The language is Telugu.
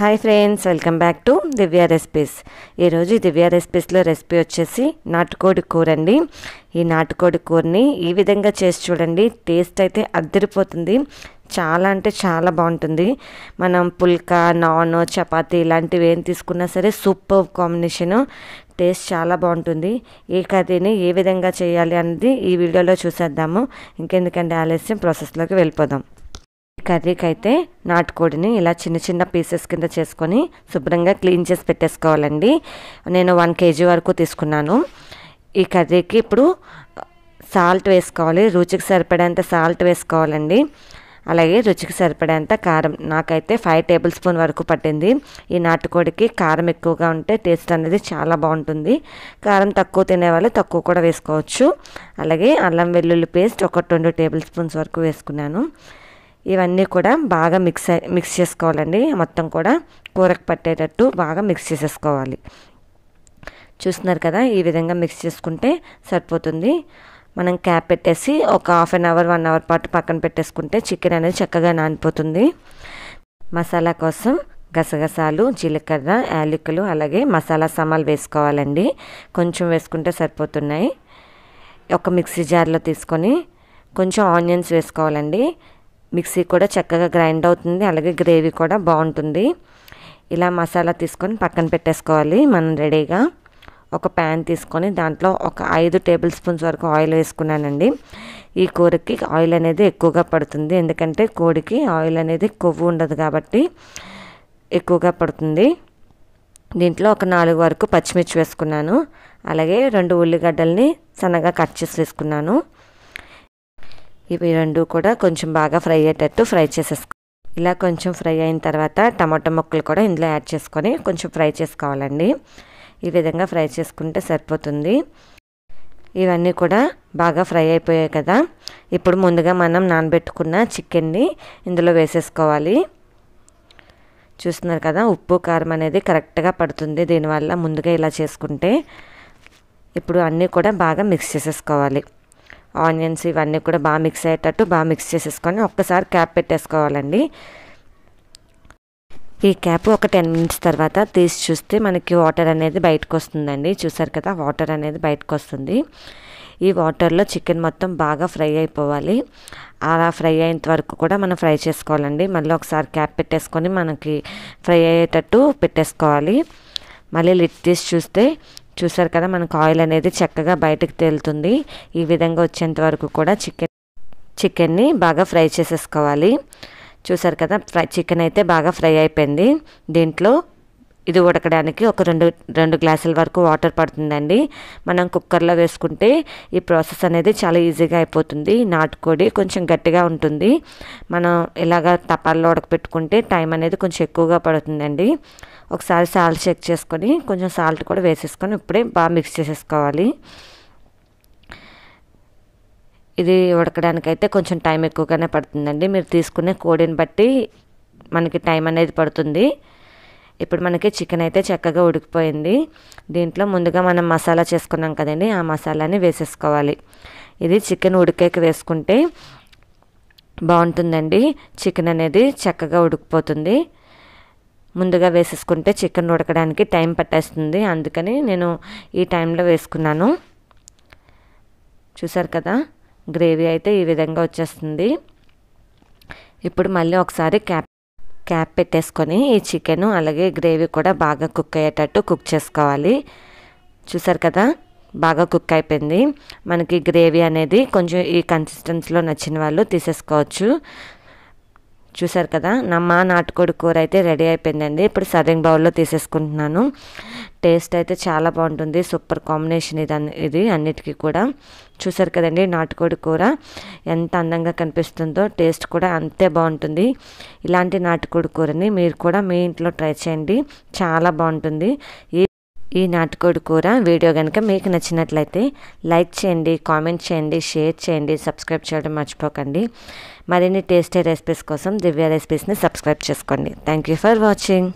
Hi friends welcome back to Divya recipes ఈరోజు దివ్య రెసిపీస్లో రెసిపీ వచ్చేసి నాటుకోడి కూర అండి ఈ నాటుకోడి కూరని ఈ విధంగా చేసి చూడండి. టేస్ట్ అయితే అద్దరిపోతుంది. చాలా అంటే చాలా బాగుంటుంది. మనం పుల్కా నాన్ చపాతి ఇలాంటివి ఏం తీసుకున్నా సరే సూపర్ కాంబినేషను. టేస్ట్ చాలా బాగుంటుంది. ఈ కర్రీని ఏ విధంగా చేయాలి అనేది ఈ వీడియోలో చూసేద్దాము. ఇంకెందుకంటే ఆలస్యం ప్రాసెస్లోకి వెళ్ళిపోదాం. కర్రీకి అయితే నాటుకోడిని ఇలా చిన్న చిన్న పీసెస్ కింద చేసుకొని శుభ్రంగా క్లీన్ చేసి పెట్టేసుకోవాలండి. నేను వన్ కేజీ వరకు తీసుకున్నాను. ఈ కర్రీకి ఇప్పుడు సాల్ట్ వేసుకోవాలి. రుచికి సరిపడేంత సాల్ట్ వేసుకోవాలండి. అలాగే రుచికి సరిపడేంత కారం. నాకైతే ఫైవ్ టేబుల్ స్పూన్ వరకు పట్టింది. ఈ నాటుకోడికి కారం ఎక్కువగా ఉంటే టేస్ట్ అనేది చాలా బాగుంటుంది. కారం తక్కువ తినేవాళ్ళు తక్కువ కూడా వేసుకోవచ్చు. అలాగే అల్లం వెల్లుల్లి పేస్ట్ ఒక రెండు టేబుల్ స్పూన్స్ వరకు వేసుకున్నాను. ఇవన్నీ కూడా బాగా మిక్స్ మిక్స్ చేసుకోవాలండి. మొత్తం కూడా కూరకు పట్టేటట్టు బాగా మిక్స్ చేసేసుకోవాలి. చూస్తున్నారు కదా ఈ విధంగా మిక్స్ చేసుకుంటే సరిపోతుంది. మనం క్యాప్ పెట్టేసి ఒక half an hour one hour పాటు పక్కన పెట్టేసుకుంటే చికెన్ అనేది చక్కగా నానిపోతుంది. మసాలా కోసం గసగసాలు జీలకర్ర యాలకులు అలాగే మసాలా సామాన్లు వేసుకోవాలండి. కొంచెం వేసుకుంటే సరిపోతున్నాయి. ఒక మిక్సీ జార్లో తీసుకొని కొంచెం ఆనియన్స్ వేసుకోవాలండి. మిక్సీ కూడా చక్కగా గ్రైండ్ అవుతుంది అలాగే గ్రేవీ కూడా బాగుంటుంది. ఇలా మసాలా తీసుకొని పక్కన పెట్టేసుకోవాలి మనం రెడీగా. ఒక ప్యాన్ తీసుకొని దాంట్లో ఒక ఐదు టేబుల్ స్పూన్స్ వరకు ఆయిల్ వేసుకున్నానండి. ఈ కూరకి ఆయిల్ అనేది ఎక్కువగా పడుతుంది ఎందుకంటే కోడికి ఆయిల్ అనేది కొవ్వు ఉండదు కాబట్టి ఎక్కువగా పడుతుంది. దీంట్లో ఒక నాలుగు వరకు పచ్చిమిర్చి వేసుకున్నాను అలాగే రెండు ఉల్లిగడ్డల్ని సన్నగా కట్ చేసి వేసుకున్నాను. ఇవి రెండు కూడా కొంచెం బాగా ఫ్రై అయ్యేటట్టు ఫ్రై చేసేసుకో. ఇలా కొంచెం ఫ్రై అయిన తర్వాత టమాటో ముక్కలు కూడా ఇందులో యాడ్ చేసుకొని కొంచెం ఫ్రై చేసుకోవాలండి. ఈ విధంగా ఫ్రై చేసుకుంటే సరిపోతుంది. ఇవన్నీ కూడా బాగా ఫ్రై అయిపోయాయి కదా. ఇప్పుడు ముందుగా మనం నానబెట్టుకున్న చికెన్ని ఇందులో వేసేసుకోవాలి. చూస్తున్నారు కదా ఉప్పు కారం అనేది కరెక్ట్గా పడుతుంది. దీనివల్ల ముందుగా ఇలా చేసుకుంటే ఇప్పుడు అన్నీ కూడా బాగా మిక్స్ చేసేసుకోవాలి. ఆనియన్స్ ఇవన్నీ కూడా బాగా మిక్స్ అయ్యేటట్టు బాగా మిక్స్ చేసేసుకొని ఒక్కసారి క్యాప్ పెట్టేసుకోవాలండి. ఈ క్యాప్ ఒక టెన్ మినిట్స్ తర్వాత తీసి చూస్తే మనకి వాటర్ అనేది బయటకు వస్తుందండి. చూసారు కదా వాటర్ అనేది బయటకు వస్తుంది. ఈ వాటర్లో చికెన్ మొత్తం బాగా ఫ్రై అయిపోవాలి. అలా ఫ్రై అయ్యేంత వరకు కూడా మనం ఫ్రై చేసుకోవాలండి. మళ్ళీ ఒకసారి క్యాప్ పెట్టేసుకొని మనకి ఫ్రై అయ్యేటట్టు పెట్టేసుకోవాలి. మళ్ళీ లిట్ తీసి చూస్తే చూసారు కదా మనకు ఆయిల్ అనేది చక్కగా బయటకు తేలుతుంది. ఈ విధంగా వచ్చేంత వరకు కూడా చికెన్ చికెన్ని బాగా ఫ్రై చేసేసుకోవాలి. చూసారు కదా ఫ్రై చికెన్ అయితే బాగా ఫ్రై అయిపోయింది. దీంట్లో ఇది ఉడకడానికి ఒక రెండు రెండు గ్లాసుల వరకు వాటర్ పడుతుందండి. మనం కుక్కర్లో వేసుకుంటే ఈ ప్రాసెస్ అనేది చాలా ఈజీగా అయిపోతుంది. నాటుకోడి కొంచెం గట్టిగా ఉంటుంది. మనం ఇలాగ తపాల్లో ఉడకపెట్టుకుంటే టైం అనేది కొంచెం ఎక్కువగా పడుతుందండి. ఒకసారి సాల్ట్ చెక్ చేసుకొని కొంచెం సాల్ట్ కూడా వేసేసుకొని ఇప్పుడే బాగా మిక్స్ చేసేసుకోవాలి. ఇది ఉడకడానికైతే కొంచెం టైం ఎక్కువగానే పడుతుందండి. మీరు తీసుకునే కోడిని బట్టి మనకి టైం అనేది పడుతుంది. ఇప్పుడు మనకి చికెన్ అయితే చక్కగా ఉడికిపోయింది. దీంట్లో ముందుగా మనం మసాలా చేసుకున్నాం కదండి ఆ మసాలాని వేసేసుకోవాలి. ఇది చికెన్ ఉడికేక వేసుకుంటే బాగుంటుందండి. చికెన్ అనేది చక్కగా ఉడికిపోతుంది. ముందుగా వేసేసుకుంటే చికెన్ ఉడకడానికి టైం పట్టేస్తుంది. అందుకని నేను ఈ టైంలో వేసుకున్నాను. చూసారు కదా గ్రేవీ అయితే ఈ విధంగా వచ్చేస్తుంది. ఇప్పుడు మళ్ళీ ఒకసారి క్యాప్ క్యాప్ పెట్టేసుకొని ఈ చికెన్ అలాగే గ్రేవీ కూడా బాగా కుక్ అయ్యేటట్టు కుక్ చేసుకోవాలి. చూసారు కదా? బాగా కుక్ అయిపోయింది. మనకి గ్రేవీ అనేది కొంచెం ఈ కన్సిస్టెన్సీలో నచ్చిన వాళ్ళు తీసేసుకోవచ్చు. చూసారు కదా నా మా నాటుకోడి కూర అయితే రెడీ అయిపోయిందండి. ఇప్పుడు సర్వింగ్ బౌల్లో తీసేసుకుంటున్నాను. టేస్ట్ అయితే చాలా బాగుంటుంది. సూపర్ కాంబినేషన్ ఇది ఇది అన్నిటికీ కూడా. చూసారు కదండి నాటుకోడి కూర ఎంత అందంగా కనిపిస్తుందో టేస్ట్ కూడా అంతే బాగుంటుంది. ఇలాంటి నాటుకోడి కూరని మీరు కూడా మీ ఇంట్లో ట్రై చేయండి. చాలా బాగుంటుంది. ఈ ఈ నాటుకోడి కూర వీడియో కనుక మీకు నచ్చినట్లయితే లైక్ చేయండి కామెంట్ చేయండి షేర్ చేయండి సబ్స్క్రైబ్ చేయడం మర్చిపోకండి. మరిన్ని టేస్టీ రెసిపీస్ కోసం దివ్య రెసిపీస్ని సబ్స్క్రైబ్ చేసుకోండి. Thank you for watching